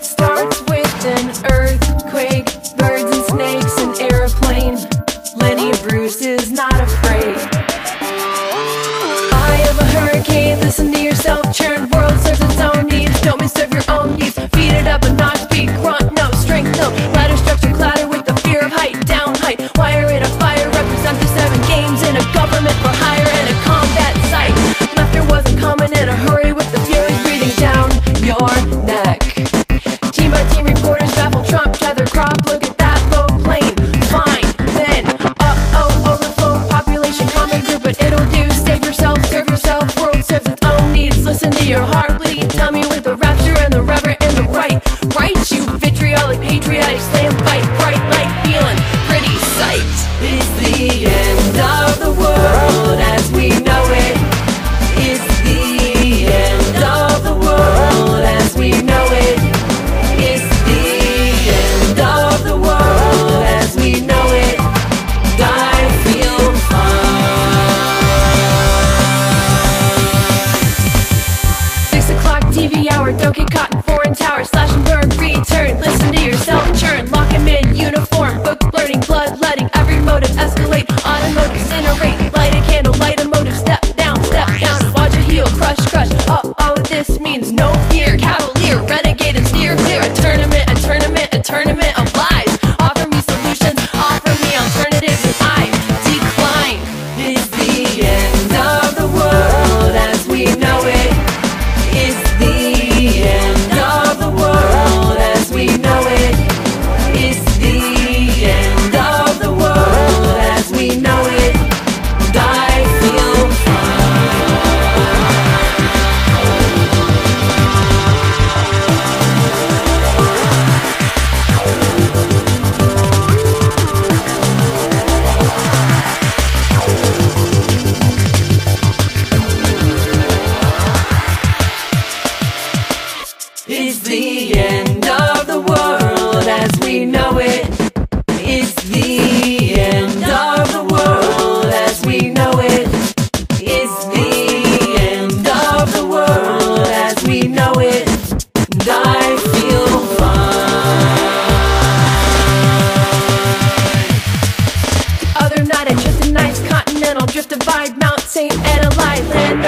it's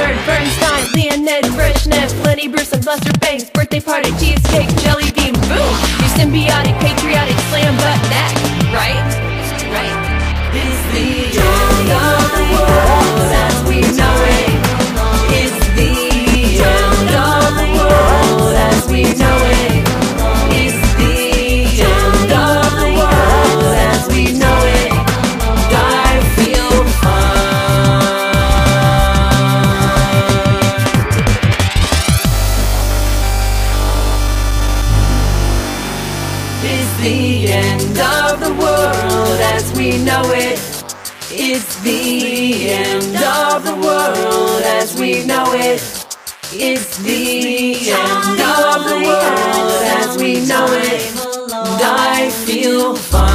Leonard Bernstein, Leonid Brezhnev, Lenny Bruce and Buster Banks, birthday party, cheesecake, jelly bean, boom! You symbiotic, patriotic, slam butt neck, right? Right. It's the young we know it. It's the end of the world as we know it. It's the end of the world as we know it. I feel fine.